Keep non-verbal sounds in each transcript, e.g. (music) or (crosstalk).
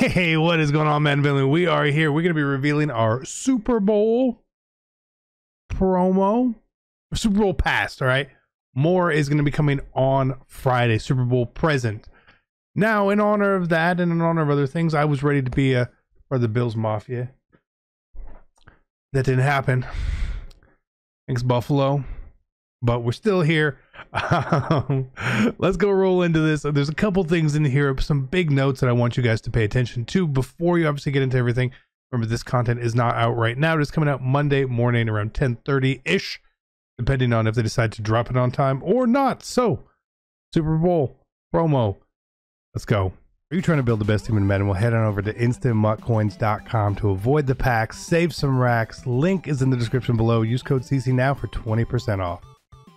Hey, what is going on, man? Billy? We are here. We're going to be revealing our Super Bowl promo, Super Bowl past. All right, more is going to be coming on Friday. Super Bowl present. Now, in honor of that and in honor of other things, I was ready to be a for the Bills Mafia. That didn't happen. Thanks, Buffalo. But we're still here. Um, let's go roll into this. There's a couple things in here, some big notes that I want you guys to pay attention to before you obviously get into everything. Remember, this content is not out right now. It's coming out Monday morning around 10:30 ish, depending on if they decide to drop it on time or not. So, Super Bowl promo. Let's go. Are you trying to build the best team in Madden? Well, head on over to instantmutcoins.com to avoid the packs, save some racks. Link is in the description below. Use code CC now for 20% off.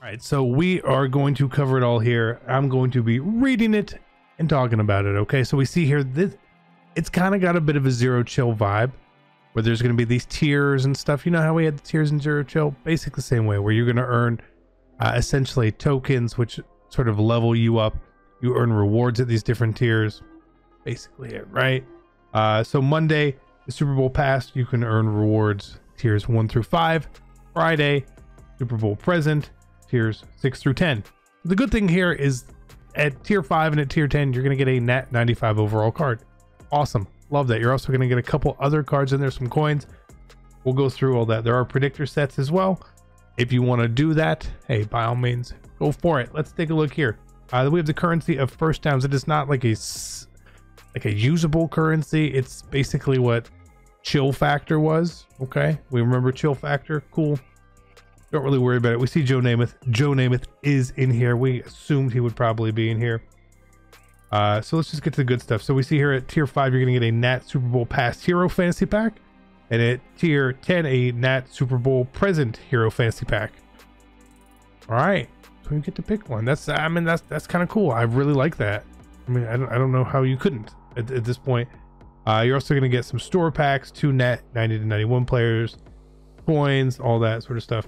All right, so we are going to cover it all here. I'm going to be reading it and talking about it. Okay, so we see here this, it's kind of got a bit of a zero chill vibe, where there's going to be these tiers and stuff. You know how we had the tiers in zero chill, basically the same way, where you're going to earn uh, essentially tokens, which sort of level you up. You earn rewards at these different tiers. Basically it, right? Uh, so Monday, the Super Bowl pass, you can earn rewards tiers one through five. Friday, Super Bowl present tiers 6 through 10. The good thing here is at tier 5 and at tier 10, you're going to get a net 95 overall card. Awesome. Love that. You're also going to get a couple other cards in there, some coins. We'll go through all that. There are predictor sets as well. If you want to do that, hey, by all means, go for it. Let's take a look here. Uh, we have the currency of first downs. It is not like a like a usable currency. It's basically what chill factor was. Okay, we remember chill factor. Cool. Don't really worry about it. We see Joe Namath. Joe Namath is in here. We assumed he would probably be in here. Uh, so let's just get to the good stuff. So we see here at tier 5, you're going to get a Nat Super Bowl past hero fantasy pack. And at tier 10, a Nat Super Bowl present hero fantasy pack. All right. So you get to pick one. That's, I mean, that's that's kind of cool. I really like that. I mean, I don't, I don't know how you couldn't at, at this point. Uh, you're also going to get some store packs, two net 90 to 91 players, coins, all that sort of stuff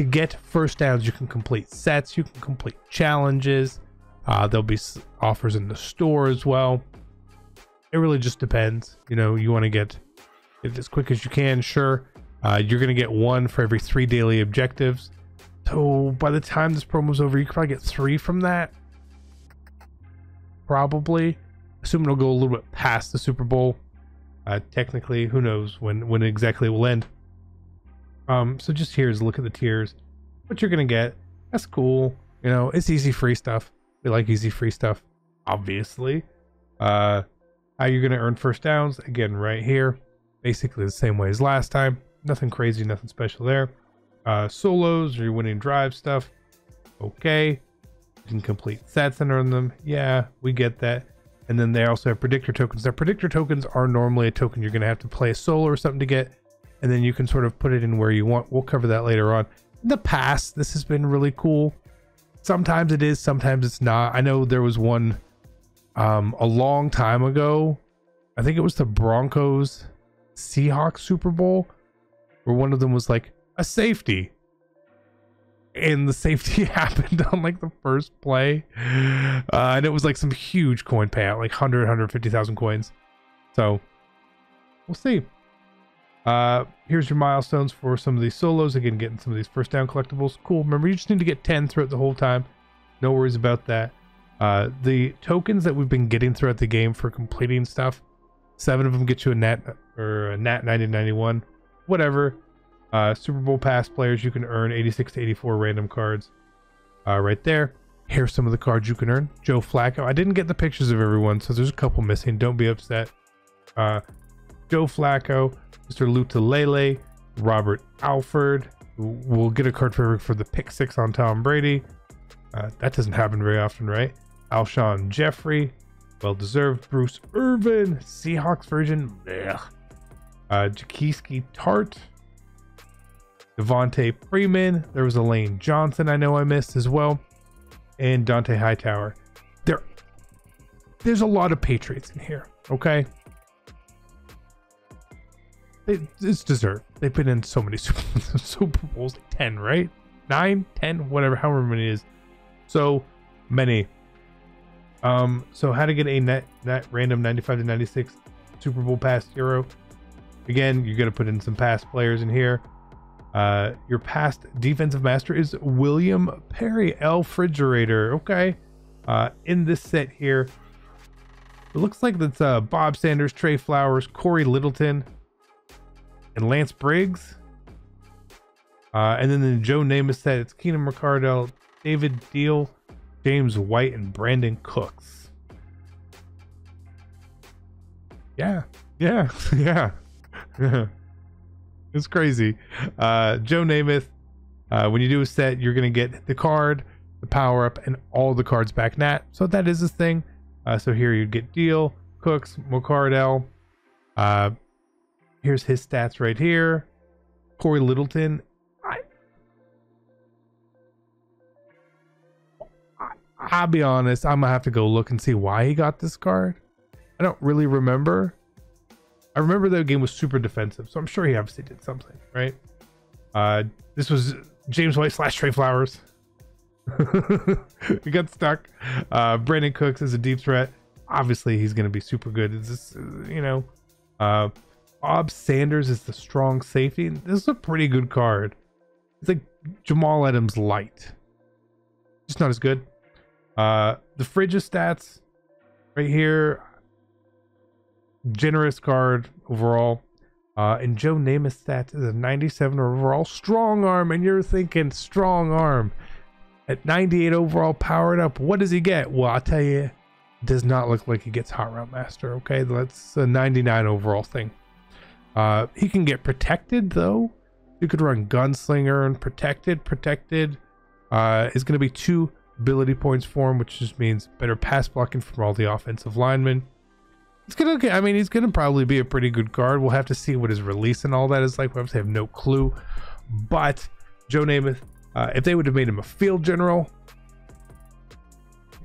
to get first downs, you can complete sets, you can complete challenges. Uh, there'll be offers in the store as well. It really just depends. You know, you want to get it as quick as you can, sure. Uh, you're going to get one for every three daily objectives. So by the time this promo's over, you can probably get three from that. Probably. Assuming it'll go a little bit past the Super Bowl. Uh, technically, who knows when, when exactly it will end. Um, so just here's look at the tiers. What you're gonna get. That's cool. You know, it's easy free stuff. We like easy free stuff, obviously. Uh, how you're gonna earn first downs again right here. Basically the same way as last time. Nothing crazy, nothing special there. Uh, solos or your winning drive stuff. Okay. You can complete sets and earn them. Yeah, we get that. And then they also have predictor tokens. Now, predictor tokens are normally a token you're going to have to play a solo or something to get and then you can sort of put it in where you want. We'll cover that later on. In the past, this has been really cool. Sometimes it is, sometimes it's not. I know there was one um, a long time ago. I think it was the Broncos Seahawks Super Bowl, where one of them was like a safety. And the safety (laughs) happened on like the first play. Uh, and it was like some huge coin payout, like 100, 150,000 coins. So we'll see. Uh, here's your milestones for some of these solos. Again, getting some of these first down collectibles. Cool. Remember, you just need to get 10 throughout the whole time. No worries about that. Uh, the tokens that we've been getting throughout the game for completing stuff, seven of them get you a nat or a nat 9091, whatever. Uh, Super Bowl pass players, you can earn 86 to 84 random cards. Uh, right there. Here's some of the cards you can earn. Joe Flacco. I didn't get the pictures of everyone, so there's a couple missing. Don't be upset. Uh, Joe Flacco, Mr. Lutulele, Robert Alford. We'll get a card for for the pick six on Tom Brady. Uh, that doesn't happen very often, right? Alshon Jeffery, well deserved. Bruce Irvin, Seahawks version. Blech. Uh, Jaquiski Tartt, Devonta Freeman. There was Elaine Johnson I know I missed as well, and Dont'a Hightower. There, there's a lot of Patriots in here. Okay, it, it's dessert. They've been in so many (laughs) Super, Bowls, like 10, right? 9, 10, whatever, however many it is. So many. Um, so how to get a net net random 95 to 96 Super Bowl pass hero? Again, you're gonna put in some past players in here. Uh, your past defensive master is William Perry, El Refrigerator. Okay. Uh, in this set here, it looks like that's uh, Bob Sanders, Trey Flowers, Cory Littleton, and Lance Briggs. Uh, and then the Joe Namath set, it's Keenan McCardell, David Deal, James White, and Brandin Cooks. Yeah, yeah, (laughs) yeah. (laughs) it's crazy. Uh, Joe Namath, uh, when you do a set, you're going to get the card, the power up, and all the cards back nat. So that is a thing. Uh, so here you get Deal, Cooks, McCardell. Here's his stats right here. Cory Littleton. I, I, I'll be honest. I'm gonna have to go look and see why he got this card. I don't really remember. I remember that game was super defensive, so I'm sure he obviously did something, right? Uh, this was James White slash Trey Flowers. (laughs) we got stuck. Uh, Brandin Cooks is a deep threat. Obviously, he's going to be super good. It's just, you know, uh, Bob Sanders is the strong safety. This is a pretty good card. It's like Jamal Adams light. Just not as good. Uh, the Frigga stats right here. Generous card overall. Uh, and Joe Namath stats is a 97 overall strong arm. And you're thinking strong arm at 98 overall powered up. What does he get? Well, I'll tell you, does not look like he gets Hot Route Master. Okay, that's a 99 overall thing. Uh, he can get protected though. You could run Gunslinger and protected. Protected uh, is going to be two ability points for him, which just means better pass blocking from all the offensive linemen. It's gonna. I mean, he's gonna probably be a pretty good guard. We'll have to see what his release and all that is like. We obviously have no clue. But Joe Namath, uh, if they would have made him a field general,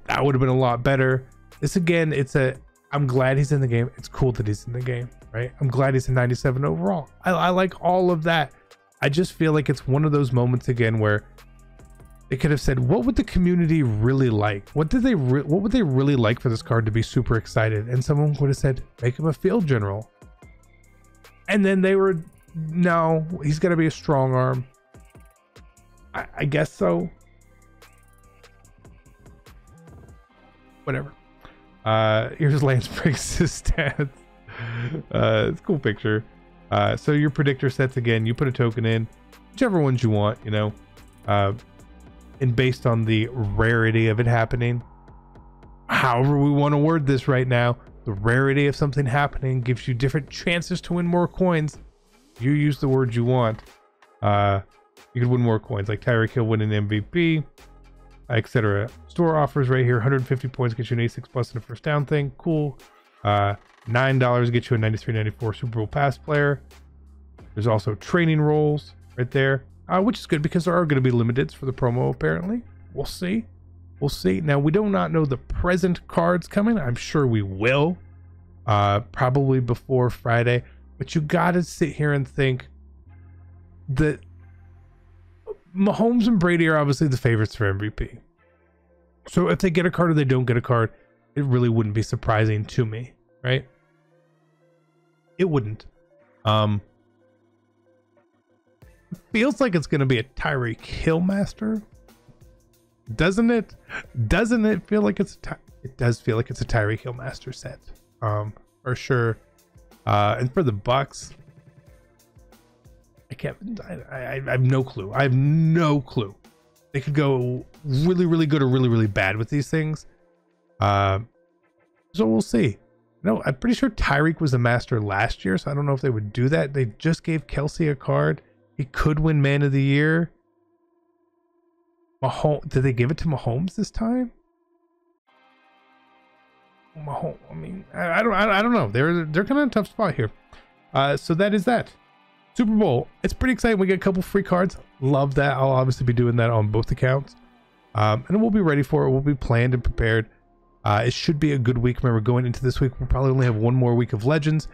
that would have been a lot better. This again, it's a. I'm glad he's in the game. It's cool that he's in the game, right? I'm glad he's a 97 overall. I, I like all of that. I just feel like it's one of those moments again where they could have said, "What would the community really like? What did they? Re- what would they really like for this card to be super excited?" And someone would have said, "Make him a field general." And then they were, "No, he's gonna be a strong arm." I, I guess so. Whatever. Uh, here's Lance Briggs' (laughs) stats. (laughs) Uh, it's a cool picture. Uh, so your predictor sets again. You put a token in, whichever ones you want. You know. Uh, and based on the rarity of it happening, however we want to word this right now, the rarity of something happening gives you different chances to win more coins. You use the words you want. Uh, you could win more coins, like Tyreek Hill winning MVP, etc. Store offers right here: 150 points get you an A6 plus and a first down thing. Cool. Uh, Nine dollars get you a 93-94 Super Bowl pass player. There's also training roles right there uh, which is good because there are going to be limiteds for the promo apparently. We'll see. We'll see. Now, we do not know the present cards coming. I'm sure we will, uh, probably before Friday. But you got to sit here and think that Mahomes and Brady are obviously the favorites for MVP. So if they get a card or they don't get a card, it really wouldn't be surprising to me, right? It wouldn't. Um, feels like it's going to be a Tyreek Hill master. Doesn't it? Doesn't it feel like it's a it does feel like it's a Tyreek Hill master set. Um, for sure. Uh, and for the Bucs, I can't. I, I, I have no clue. I have no clue. They could go really, really good or really, really bad with these things. Uh, so we'll see. No, I'm pretty sure Tyreek was the master last year, so I don't know if they would do that. They just gave Kelce a card. He could win Man of the Year. Mahomes, did they give it to Mahomes this time? Mahomes, I mean, I, I don't, I, I, don't know. They're they're kind of a tough spot here. Uh, so that is that. Super Bowl. It's pretty exciting. We get a couple free cards. Love that. I'll obviously be doing that on both accounts. Um, and we'll be ready for it. We'll be planned and prepared. Uh, it should be a good week. Remember, going into this week, we'll probably only have one more week of Legends.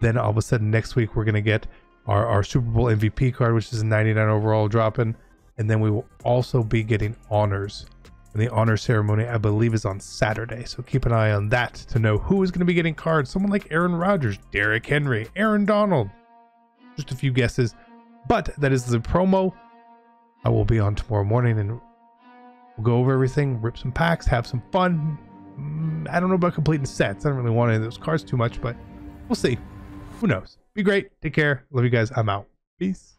Then all of a sudden, next week, we're going to get our, our Super Bowl MVP card, which is a 99 overall dropping. And then we will also be getting honors And the honor ceremony, I believe, is on Saturday. So keep an eye on that to know who is going to be getting cards. Someone like Aaron Rodgers, Derrick Henry, Aaron Donald. Just a few guesses. But that is the promo. I will be on tomorrow morning and we'll go over everything, rip some packs, have some fun. Mm, I don't know about completing sets. I don't really want any of those cards too much, but we'll see. Who knows? Be great. Take care. Love you guys. I'm out. Peace.